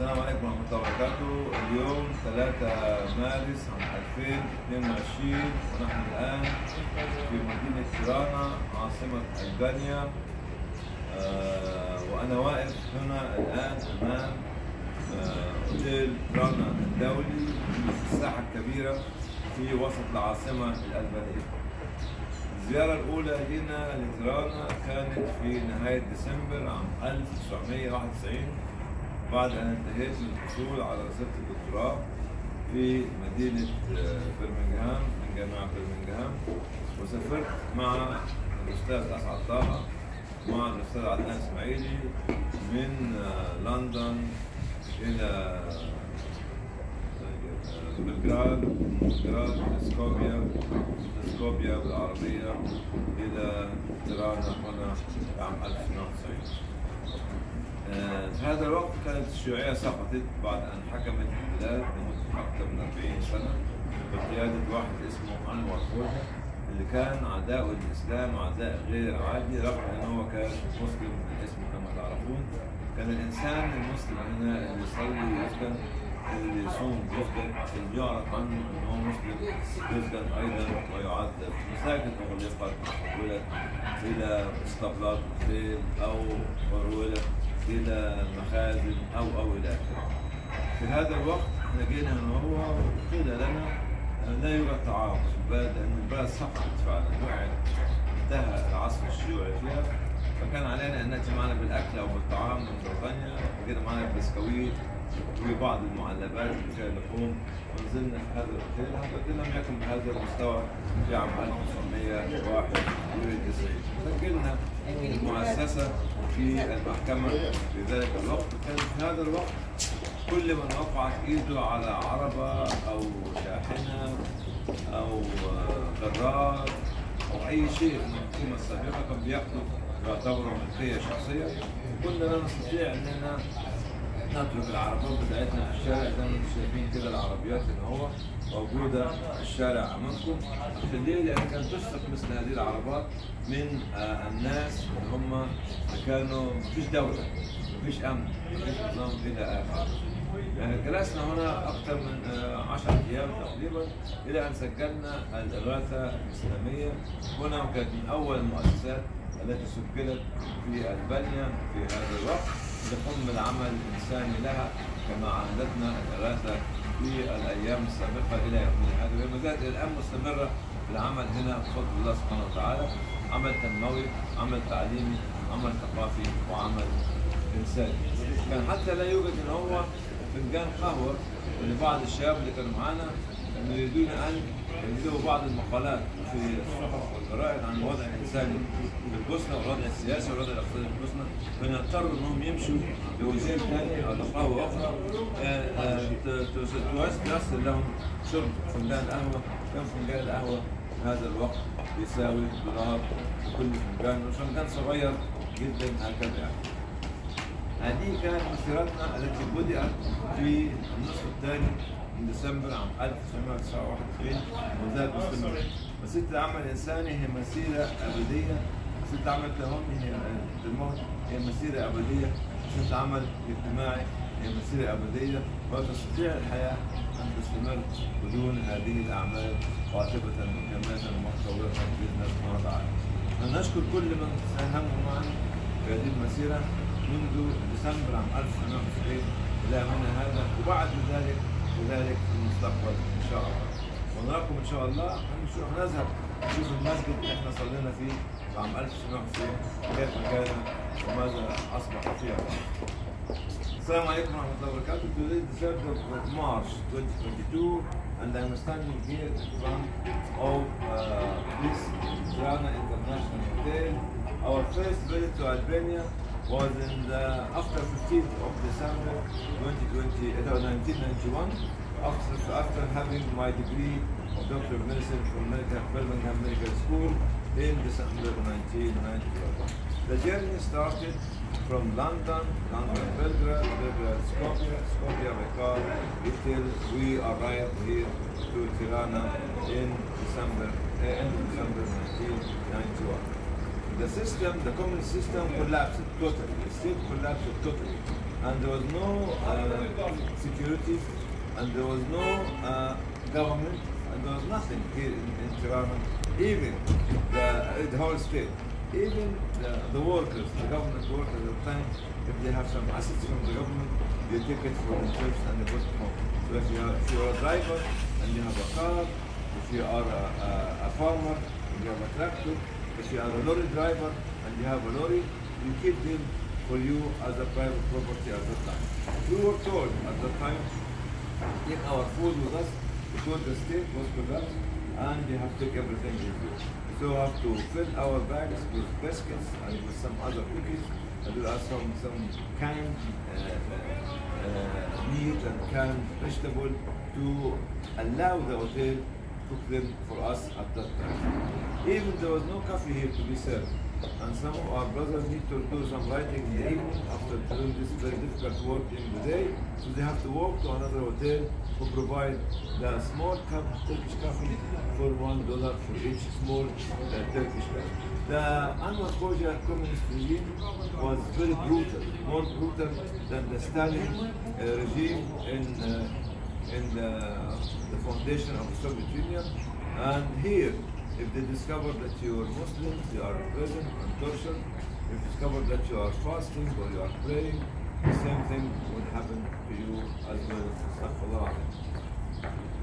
السلام عليكم ورحمة الله وبركاته. اليوم 3 مارس عام 2022 ونحن الآن في مدينة تيرانا عاصمة ألبانيا. آه، وأنا واقف هنا الآن أمام آه، أوتيل تيرانا الدولي في الساحة الكبيرة في وسط العاصمة الألبانية. الزيارة الأولى لنا لتيرانا كانت في نهاية ديسمبر عام 1991 بعد أن انتهيت من الحصول على رسالة الدكتوراه في مدينة آه، برمنغهام من جامعة برمنغهام وسافرت مع الأستاذ أسعد طه مع الأستاذ عدنان إسماعيلي من آه، لندن إلى آه، بلغراد بلغراد سكوبيا سكوبيا بالعربية إلى تيرانا هنا عام 1990 آه، في هذا الوقت كانت الشيوعية سقطت بعد أن حكمت البلاد لمدة أكثر من 40 سنة بقيادة واحد اسمه أنور حوجة اللي كان عداء الإسلام عداء غير عادي رغم أنه هو كان مسلم من اسمه كما تعرفون. كان الإنسان المسلم هنا اللي يصلي يسجن اللي يصوم يسجن اللي يعرف عنه أنه مسلم يسجن أيضا ويعذب. مساجد أغلقت وحولت إلى اسطبلات خيل أو ورولت إلى مخازن أو أو إلى آخره. في هذا الوقت جينا هنا هو قيل لنا لا يوجد تعاون في البلد لأن البلد سقطت فعلا وقعت انتهى العصر الشيوعي فيها فكان علينا أن نأتي معنا بالأكل أو بالطعام من بريطانيا وجينا معنا بالبسكويت وبعض المعلبات اللي فيها لحوم ونزلنا في هذا الأوتيل. الاوتيل لم يكن بهذا المستوى. في عام 1991 سجلنا المؤسسة في المحكمة. في ذلك الوقت كان في هذا الوقت كل من وقعت إيده على عربة أو شاحنة أو جرار أو أي شيء من الحكومة السابقة كان بياخده يعتبره ملكيه شخصية. كنا لا نستطيع أننا نترك العربات بتاعتنا في الشارع زي ما أنتم شايفين كده العربيات اللي هو موجودة في الشارع امامكم عشان ليه؟ لأن كانت تسرق مثل هذه العربات من آه، الناس اللي هم كانوا مفيش دولة مفيش أمن مفيش نظام إلى آخره. يعني جلسنا هنا أكثر من 10 أيام تقريبا إلى أن سجلنا الإغاثة الإسلامية. هنا وكانت من أول المؤسسات التي سجلت في ألبانيا في هذا الوقت. لقم بالعمل الإنساني لها كما عهدتنا الاغاثه في الأيام السابقة إلى يومنا هذا وما زالت إلى الآن مستمرة في العمل هنا بفضل الله سبحانه وتعالى. عمل تنموي عمل تعليمي عمل ثقافي وعمل إنساني. كان حتى لا يوجد إن هو فنجان قهوة لبعض الشباب اللي كانوا معانا. يريدون ان يكتبوا بعض المقالات في الصحف والجرائد عن الوضع الإنساني في البوسنة والوضع السياسي والوضع الاقتصادي في البوسنة يضطروا إنهم يمشوا لوزير ثاني أو لقهوه أخرى آه، آه، ت- ت- تيسر لهم شرب فنجان قهوة كم فنجان القهوه في هذا الوقت يساوي دولار كل فنجان وفنجان صغير جدا هكذا يعني. هذه كانت مسيرتنا التي بدأت في النصف الثاني ديسمبر عام 1991 وزاد مستمر مسيرة العمل الإنساني هي مسيرة أبدية. مسيرة العمل التهمي هي الموت هي مسيرة أبدية. مسيرة العمل الاجتماعي هي مسيرة أبدية. ولا تستطيع الحياة أن تستمر بدون هذه الأعمال قاطبة مكملة ومتطورة بإذن الله سبحانه وتعالى. نشكر كل من ساهموا معنا في هذه المسيرة منذ ديسمبر عام 1990 إلى هنا هذا. وبعد ذلك وذلك في المستقبل إن شاء الله ونراكم إن شاء الله هنشوف هنذهب نشوف المسجد اللي إحنا صلينا فيه في عام 1990 كيف كان وماذا أصبح فيه السلام عليكم ورحمة الله وبركاته. Today is the 3rd of March 2022 and I'm standing here in front of uh, this Tirana International Hotel. Our first visit to Albania was in the after 15th of December 2020, uh, 1991 after, after having my degree of Doctor of Medicine from Medical, Birmingham Medical School in December 1991. The journey started from London, London, Belgrade, Belgrade, Skopje, Skopje by car until we arrived here to Tirana in December, uh, end of December 1991. The system, the communist system collapsed totally. The state collapsed totally. and there was no uh, security, and there was no uh, government, and there was nothing here in, in Tirana. Even the, the whole state, even the, the workers, the government workers at the time, if they have some assets from the government, they take it for themselves and they put it home. So if, you are, if you're a driver and you have a car, if you are a, a, a farmer and you have a tractor, if you are a lorry driver and you have a lorry, you keep them for you as a private property at that time. We were told at that time, take our food with us because the state was corrupt and they have to take everything with you. So we have to fill our bags with biscuits and with some other cookies. And there are some, some canned uh, uh, meat and canned vegetable to allow the hotel cook them for us at that time. Even there was no coffee here to be served. And some of our brothers need to do some writing in the evening after doing this very difficult work in the day. So they have to walk to another hotel who provide the small cup Turkish coffee for one dollar for each small uh, Turkish cup. The Anwar Khoja communist regime was very brutal, more brutal than the Stalin uh, regime in uh, in the, the foundation of the Soviet Union. And here, if they discover that you are Muslim, you are imprisoned and tortured. If they discover that you are fasting or you are praying, the same thing would happen to you as well.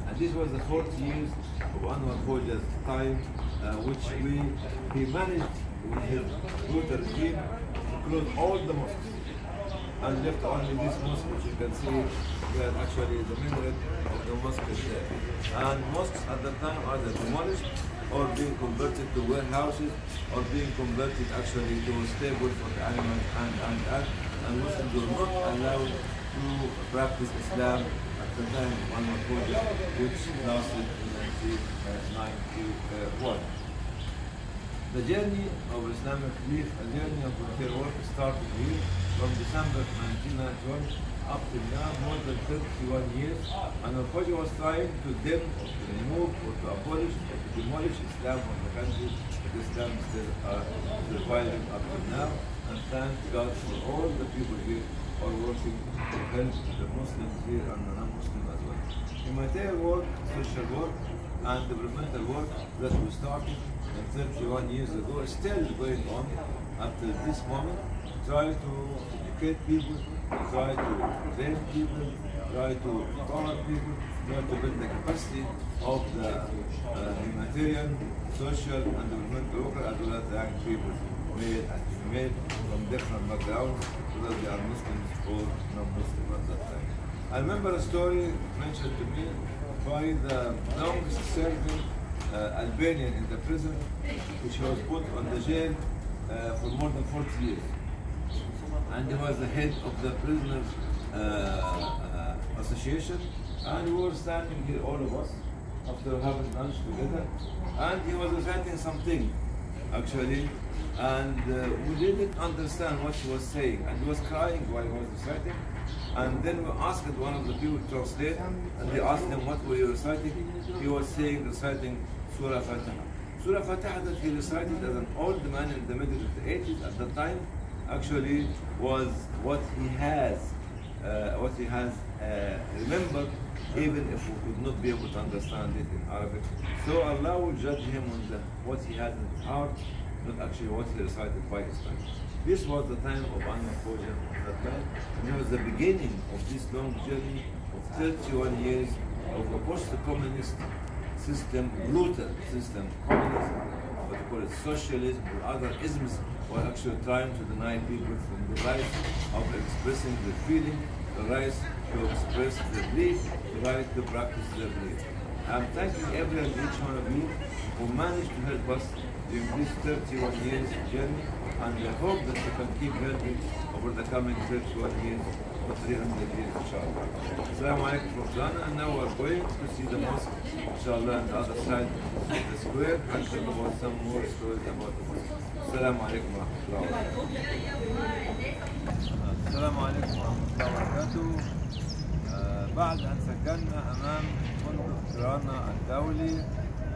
And this was the fourth years of Anwar Khoja's time, uh, which we he managed with his brutal regime to close all the mosques and left only this mosque, which you can see where actually the minaret of the mosque is there. And mosques at that time are demolished or being converted to warehouses or being converted actually to a stable for the animals and, and, and, and Muslims were not allowed to practice Islam at the time of Anwar Khoja, which lasted in 1991. The journey of Islamic belief, a journey of their work started here from December 1991 up till now, more than 31 years. And al was trying to or to remove or to abolish or to demolish Islam from the country, but Islam is still uh, surviving up till now. And thank God for all the people here are working to help the Muslims here and the non-Muslims as well. Humanitarian work, social work, and developmental work that we started 31 years ago is still going on up to this moment. Try to educate people, try to train people, try to empower people, try to build the capacity of the uh, humanitarian, social, and developmental worker as well as the young people made and made from different backgrounds, whether they are Muslims or non-Muslim at that time. I remember a story mentioned to me by the longest serving uh, Albanian in the prison, which was put on the jail uh, for more than 40 years. And he was the head of the prisoners uh, uh, association, and we were standing here, all of us, after having lunch together, and he was reciting something, actually, and uh, we didn't understand what he was saying, and he was crying while he was reciting, and then we asked one of the people to translate, and they asked him what were you reciting. He was saying, reciting Surah Fatiha. Surah Fatiha that he recited as an old man in the middle of the 80s at the time actually was what he has, uh, what he has uh, remembered, even if we could not be able to understand it in Arabic. So Allah will judge him on the, what he has in his heart, not actually what he recited by his time. This was the time of at that time, and it was the beginning of this long journey of 31 years of a post-communist system, brutal system, call it socialism or other isms were actually trying to deny people from the right of expressing their feeling, the right to express their belief, the right to practice their belief. I'm thanking every and each one of you who managed to help us during this 31 years journey and I hope that we can keep helping over the coming 31 years السلام عليكم فرزان نور بوي في دمشق. إن شاء الله انت هذا سايد سكوير حتى نبغى نسمور سكوير السلام عليكم ورحمة الله السلام عليكم ورحمة الله وبركاته. آه، بعد أن سجلنا أمام فندق رانا الدولي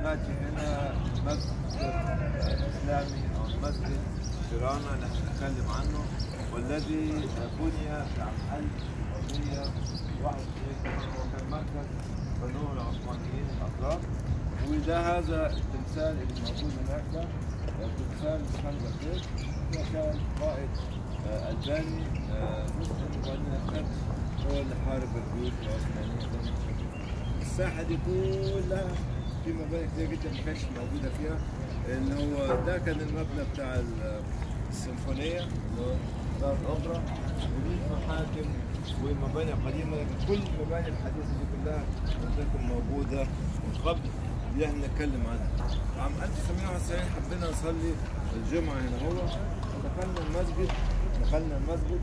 نأتي هنا المسجد الاسلامي أو المسجد رانا نحن نتكلم عنه. والذي بني عام 1991 وكان مركز بنوه العثمانيين الأتراك وده هذا التمثال اللي موجود هناك ده تمثال اسكندر بيك ده كان قائد آه، ألباني آه، مسلم وأن كان هو اللي حارب الجيوش العثمانية. الساحة دي كلها في مباني كتير جدا ما كانتش موجودة فيها. اللي هو ده كان المبنى بتاع ال- السيمفونية اللي هو دار الأوبرا ودي محاكم ومباني قديمة لكن كل المباني الحديثة دي كلها عندكم موجودة من قبل. دي إحنا نتكلم عنها. عام 1991 حبينا نصلي الجمعة هنا. هو دخلنا المسجد دخلنا المسجد.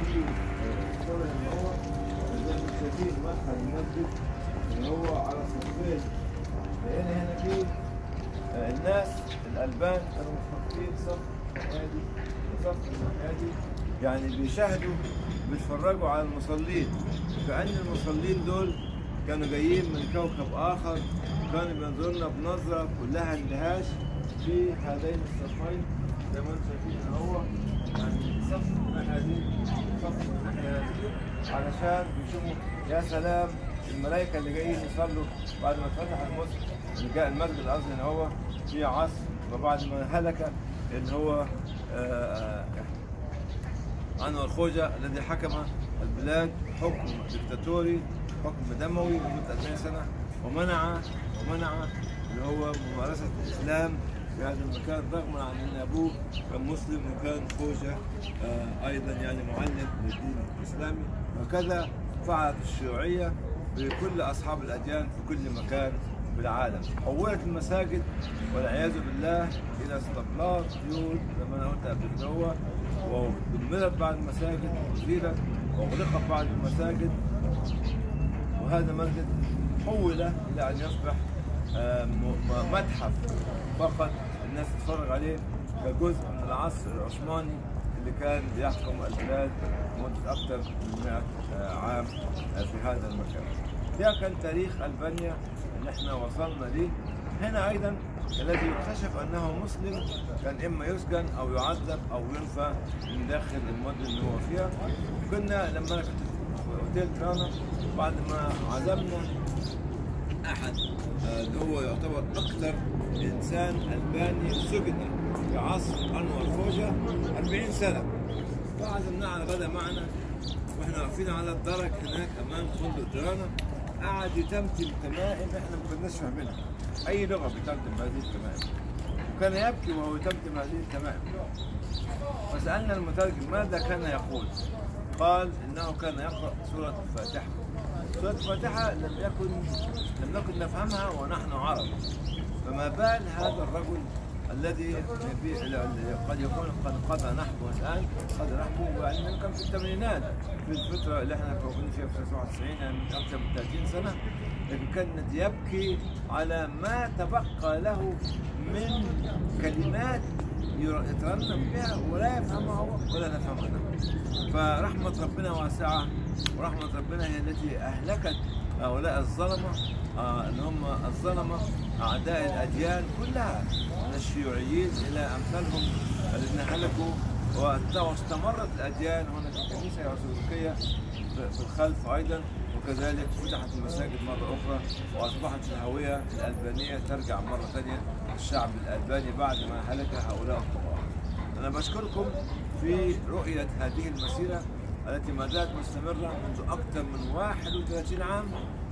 في اللي المسجد اللي هو على صفين. لقينا هنا في الناس الألبان كانوا متحطين صف هادي وصف هادي يعني بيشاهدوا بيتفرجوا على المصلين. كأن المصلين دول كانوا جايين من كوكب آخر كانوا بينظروا لنا بنظرة كلها اندهاش في هذين الصفين. زي ما أنتم شايفين هو يعني صف من الناحية دي صف من الناحية دي علشان بيشوفوا يا سلام الملائكة اللي جايين يصلوا بعد ما اتفتح المسجد المسجد اللي هو في عصر وبعد ما هلك اللي هو آه، آه، أنور خوجة الذي حكم البلاد حكم دكتاتوري حكم دموي لمدة 40 سنة ومنع ومنع اللي هو ممارسة الإسلام في هذا المكان رغم عن أن أبوه كان مسلم وكان خوجة آه، أيضا يعني معلم للدين الإسلامي. وكذا فعلت الشيوعية بكل أصحاب الأديان في كل مكان. في العالم حولت المساجد والعياذ بالله إلى اسطبلات بيوت زي ما أنا قلت قبل كده ودمرت بعض المساجد وزيلت وأغلقت بعض المساجد. وهذا مسجد حول إلى أن يصبح متحف فقط الناس تتفرج عليه كجزء من العصر العثماني اللي كان بيحكم البلاد مدة أكثر من 100 آه، عام آه، في هذا المكان. ده كان تاريخ ألبانيا إحنا وصلنا ليه. هنا أيضا الذي يكتشف أنه مسلم كان إما يسجن أو يعذب أو ينفى من داخل المدن اللي هو فيها. كنا لما أنا كنت في أوتيل ترانا بعد ما عزمنا أحد آه، اللي هو يعتبر أكثر إنسان ألباني سجن في عصر أنور خوجه 40 سنة فعزمناه على الغداء معنا وإحنا واقفين على الدرج هناك أمام فندق ترانا قعد يتمتم تمائم إحنا ما كناش فاهمينها. أي لغة بتمتم هذه التمائم وكان يبكي وهو يتمتم هذه التمائم فسألنا المترجم ماذا كان يقول؟ قال إنه كان يقرأ سورة الفاتحة. سورة الفاتحة لم يكن لم نكن نفهمها ونحن عرب. فما بال هذا الرجل الذي قد يكون قد قضى نحبه الآن قضى نحبه وأنه كان في الثمانينات. في الفترة اللي إحنا موجودين فيها في 97 يعني من أكثر من 30 سنة لكن كان يبكي على ما تبقى له من كلمات يترنم بها ولا يفهمها هو ولا نفهمها. نحن فرحمة ربنا واسعة. ورحمة ربنا هي التي أهلكت هؤلاء الظلمة آه، اللي هم الظلمة أعداء الأديان كلها من الشيوعيين إلى أمثالهم الذين هلكوا. واستمرت الأديان هنا في الكنيسة الأرثوذكية في الخلف أيضا. وكذلك فتحت المساجد مرة أخرى وأصبحت الهوية الألبانية ترجع مرة ثانية الشعب الألباني بعد ما هلك هؤلاء الطغاة. أنا بشكركم في رؤية هذه المسيرة. التي ما زالت مستمرة منذ أكثر من 31 عام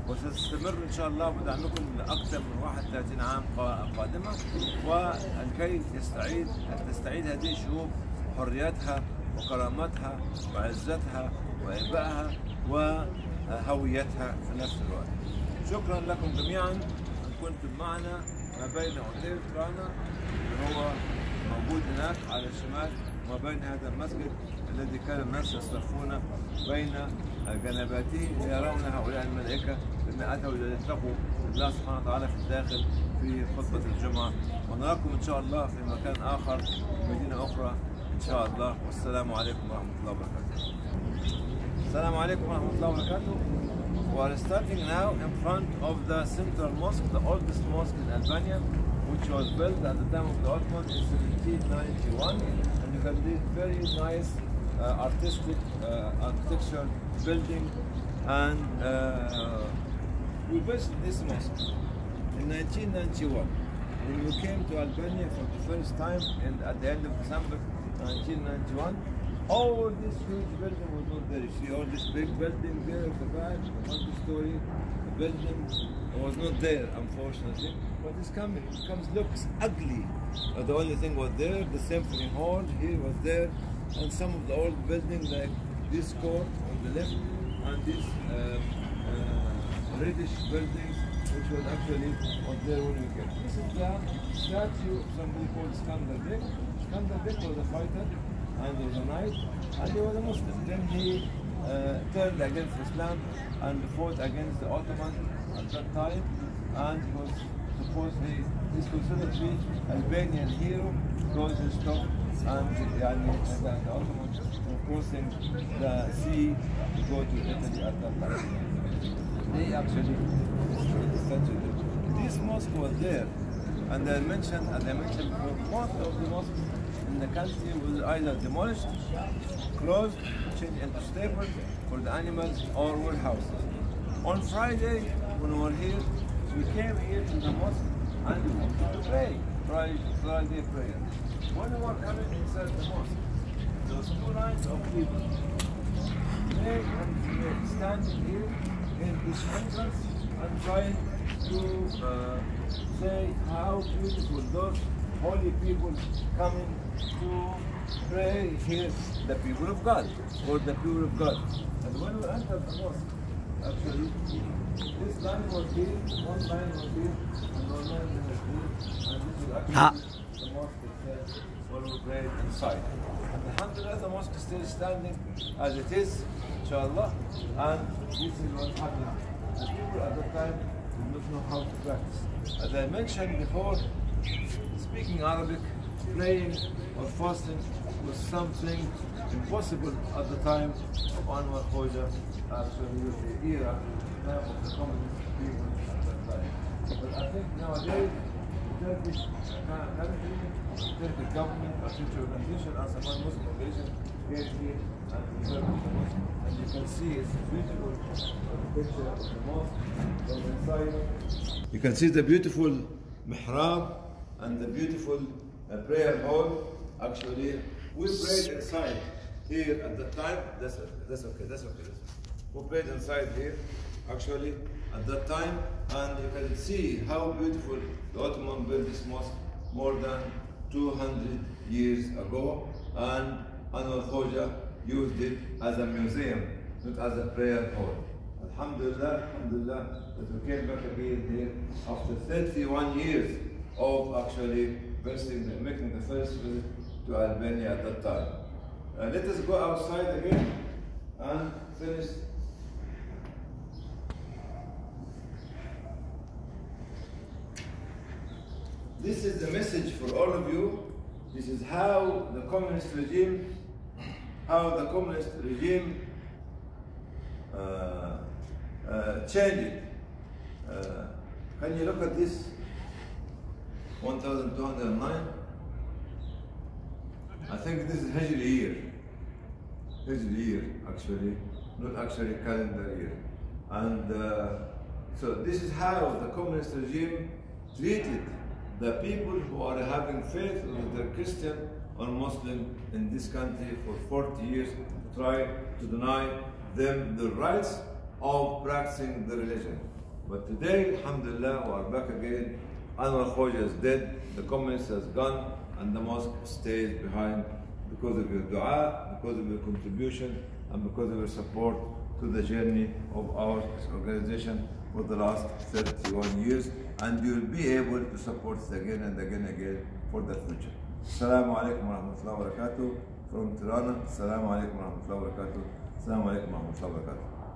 وستستمر إن شاء الله بدعمكم لأكثر من 31 عام قا- قادمة. ولكي تستعيد تستعيد هذه الشعوب حريتها وكرامتها وعزتها وإبائها وهويتها في نفس الوقت. شكرا لكم جميعا. أن كنتم معنا ما بين أوتيل ترانا اللي هو موجود هناك على الشمال وما بين هذا المسجد. الذي كان الناس يصرفون بين جنباته ليرون هؤلاء الملائكة الذين أتوا ليتقوا الله سبحانه وتعالى في الداخل في خطبة الجمعة. ونراكم إن شاء الله في مكان آخر في مدينة أخرى إن شاء الله. والسلام عليكم ورحمة الله وبركاته. السلام عليكم ورحمة الله وبركاته. We are starting now in front of the central mosque, the oldest mosque in Albania. which was built at the time of the Ottoman in 1791, and you can see very nice artistic uh, architectural building, and uh, we visited this mosque in 1991 when we came to Albania for the first time and at the end of December 1991 all this huge building was not there. You see all this big building there at the back, the multi-story building was not there, unfortunately. But it's coming. It comes, looks ugly. But the only thing was there, the symphony hall here was there, and some of the old buildings like this court on the left, and this um, uh, reddish buildings, which was actually on there when we came. This is the statue of somebody called. Skandar Bek was a fighter and was a knight, and he was a Muslim. Then he uh, turned against Islam and fought against the Ottomans at that time, and was supposedly he's considered to be Albanian hero because he stopped and the, the Ottomans were crossing the sea to go to Italy at that time. They actually the statue. This mosque was there, and I mentioned, as I mentioned before, most of the mosques in the country was either demolished, closed, changed into stables for the animals or warehouses. On Friday, when we were here, we came here to the mosque and wanted to pray, Friday, Friday prayer. When we were coming inside the mosque, was two lines of people, they female, standing here in this entrance and trying to uh, say how beautiful those holy people coming to pray here, the people of God, or the people of God. And when we entered the mosque, actually, this line was here, one line was here, and one line was here, and this is actually the mosque itself, where we prayed inside. And alhamdulillah, the mosque is still standing as it is, inshallah, and this is what happened. The people at the time did not know how to practice. As I mentioned before, speaking Arabic, praying or fasting was something impossible at the time of Anwar actually the era time of the communist people at. But I think nowadays, the Turkish uh, country, the government, a future organization, as a Muslim organization, came here and. And you can see it's a beautiful picture of the mosque from inside. You can see the beautiful mihrab and the beautiful uh, prayer hall. Actually, we prayed inside here at the time. That's, that's okay, that's okay. That's we prayed inside here, actually, at that time, and you can see how beautiful the Ottoman built this mosque more than 200 years ago, and Anwar Khoja used it as a museum, not as a prayer hall. Alhamdulillah, Alhamdulillah, that we came back again here after 31 years of actually visiting, making the first visit to Albania at that time. Uh, let us go outside again and finish. This is the message for all of you. This is how the communist regime, how the communist regime uh, uh, changed. Uh, can you look at this? 1209. I think this is Hijri year. Hijri year, actually, not actually calendar year. And uh, so this is how the communist regime treated the people who are having faith, whether Christian or Muslim in this country for 40 years, try to deny them the rights of practicing the religion. But today, alhamdulillah, we are back again. Anwar Khoja is dead, the communist has gone, and the mosque stays behind because of your dua, because of your contribution, and because of your support to the journey of our organization for the last 31 years. And you will be able to support again and again and again for the future. Assalamu alaikum wa rahmatullahi wa barakatuh. From Tirana, Assalamu alaikum wa rahmatullahi wa barakatuh. Assalamu alaikum wa rahmatullahi wa barakatuh.